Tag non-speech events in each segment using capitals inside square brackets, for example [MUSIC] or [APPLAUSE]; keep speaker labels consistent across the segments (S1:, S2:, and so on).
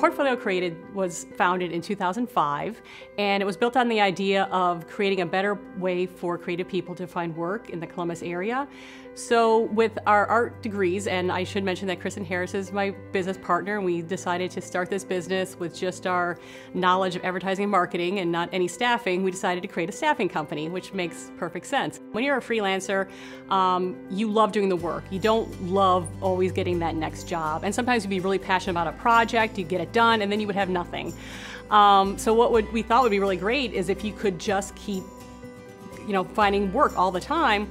S1: Portfolio Creative was founded in 2005, and it was built on the idea of creating a better way for creative people to find work in the Columbus area. So, with our art degrees, and I should mention that Kristen Harris is my business partner, and we decided to start this business with just our knowledge of advertising and marketing and not any staffing. We decided to create a staffing company, which makes perfect sense. When you're a freelancer, um, you love doing the work. You don't love always getting that next job. And sometimes you'd be really passionate about a project, you get done, and then you would have nothing. Um, so, what would, we thought would be really great is if you could just keep you know, finding work all the time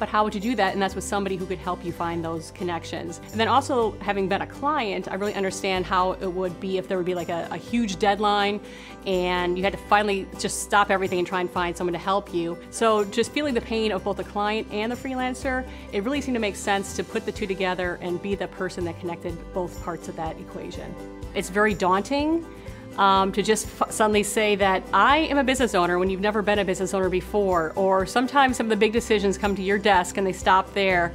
S1: but how would you do that? And that's with somebody who could help you find those connections. And then also having been a client, I really understand how it would be if there would be like a, a huge deadline and you had to finally just stop everything and try and find someone to help you. So just feeling the pain of both the client and the freelancer, it really seemed to make sense to put the two together and be the person that connected both parts of that equation. It's very daunting um, to just suddenly say that I am a business owner when you've never been a business owner before, or sometimes some of the big decisions come to your desk and they stop there.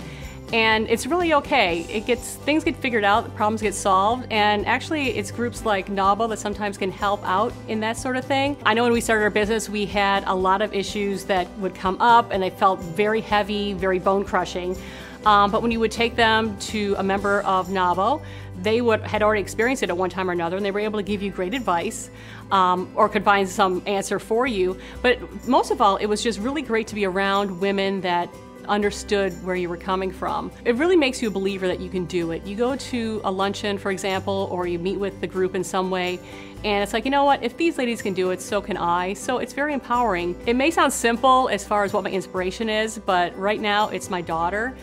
S1: And it's really okay. It gets things get figured out, problems get solved, and actually it's groups like NAWBO that sometimes can help out in that sort of thing. I know when we started our business, we had a lot of issues that would come up, and they felt very heavy, very bone crushing. Um, but when you would take them to a member of NAWBO, they would had already experienced it at one time or another, and they were able to give you great advice um, or could find some answer for you. But most of all, it was just really great to be around women that understood where you were coming from. It really makes you a believer that you can do it. You go to a luncheon, for example, or you meet with the group in some way, and it's like, you know what, if these ladies can do it, so can I. So it's very empowering. It may sound simple as far as what my inspiration is, but right now it's my daughter.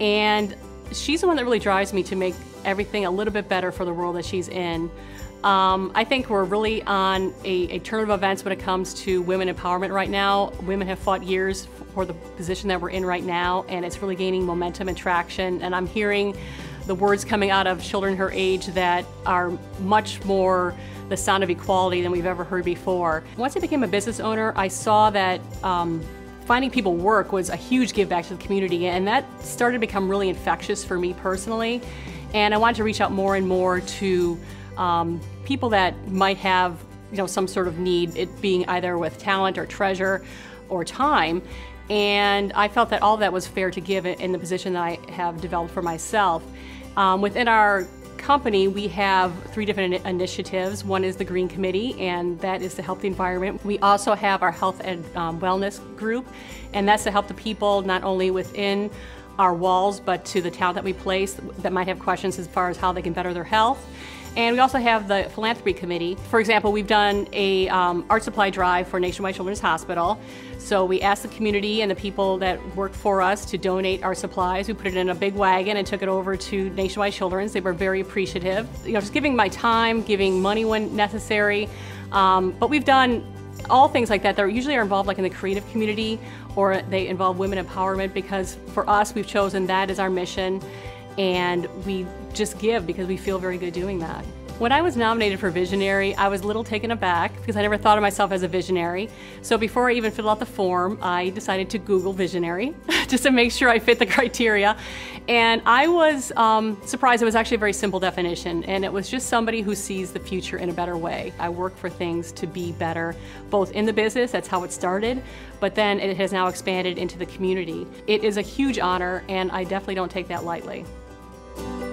S1: And she's the one that really drives me to make everything a little bit better for the world that she's in. Um, I think we're really on a, a, turn of events when it comes to women empowerment right now. Women have fought years for the position that we're in right now, and it's really gaining momentum and traction. And I'm hearing the words coming out of children her age that are much more the sound of equality than we've ever heard before. Once I became a business owner, I saw that um, finding people work was a huge give back to the community and that started to become really infectious for me personally and I wanted to reach out more and more to um, people that might have you know some sort of need it being either with talent or treasure or time and I felt that all that was fair to give in the position that I have developed for myself. Um, within our company, we have three different initiatives. One is the Green Committee, and that is to help the environment. We also have our Health and um, Wellness Group, and that's to help the people not only within our walls, but to the town that we place that might have questions as far as how they can better their health. And we also have the philanthropy committee. For example, we've done a um, art supply drive for Nationwide Children's Hospital. So we asked the community and the people that work for us to donate our supplies. We put it in a big wagon and took it over to Nationwide Children's. They were very appreciative. You know, just giving my time, giving money when necessary. Um, but we've done all things like that that usually are involved like in the creative community or they involve women empowerment because for us we've chosen that as our mission and we just give because we feel very good doing that. When I was nominated for Visionary, I was a little taken aback because I never thought of myself as a visionary. So before I even filled out the form, I decided to Google visionary [LAUGHS] just to make sure I fit the criteria. And I was um, surprised it was actually a very simple definition, and it was just somebody who sees the future in a better way. I work for things to be better, both in the business, that's how it started, but then it has now expanded into the community. It is a huge honor, and I definitely don't take that lightly. Thank you.